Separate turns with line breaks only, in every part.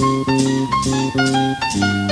Thank you.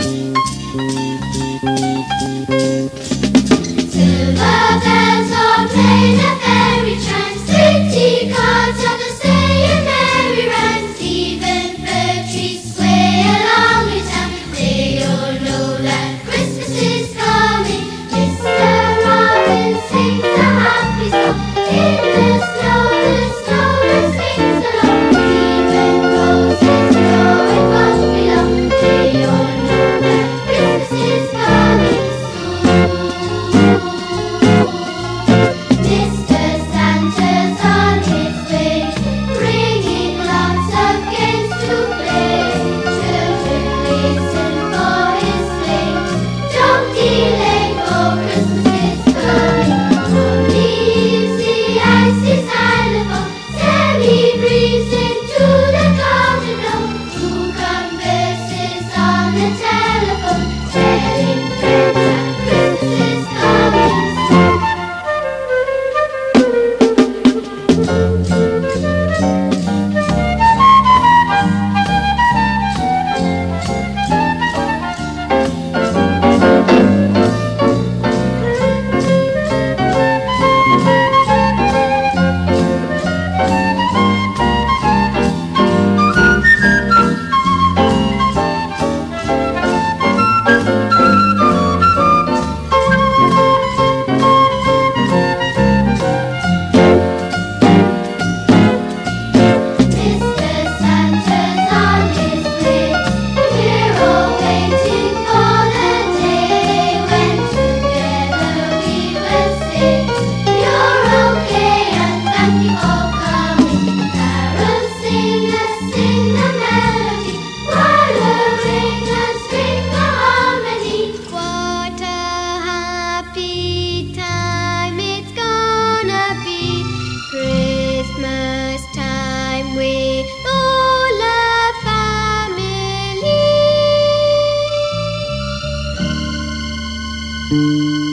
Música